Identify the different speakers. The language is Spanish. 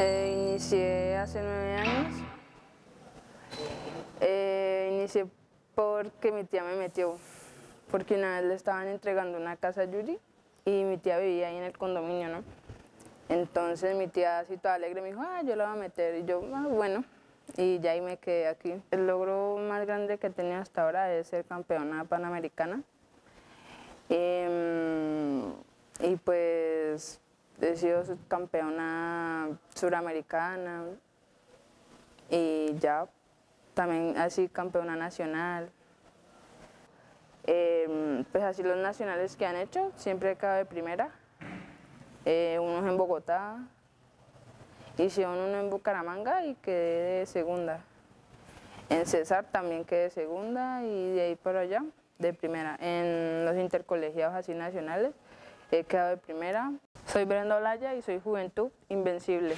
Speaker 1: Eh, inicié hace nueve años. Eh, inicié porque mi tía me metió, porque una vez le estaban entregando una casa a Yuri y mi tía vivía ahí en el condominio, ¿no? Entonces mi tía así toda alegre me dijo, ah, yo la voy a meter. Y yo, ah, bueno, y ya ahí me quedé aquí. El logro más grande que he tenido hasta ahora es ser campeona panamericana. Em, y pues he sido campeona suramericana y ya también así campeona nacional. Em, pues así los nacionales que han hecho, siempre he quedado de primera. Eh, unos en Bogotá, hicieron uno en Bucaramanga y quedé de segunda. En César también quedé segunda y de ahí por allá de primera. En los intercolegiados así nacionales he quedado de primera. Soy Brenda Olaya y soy Juventud Invencible.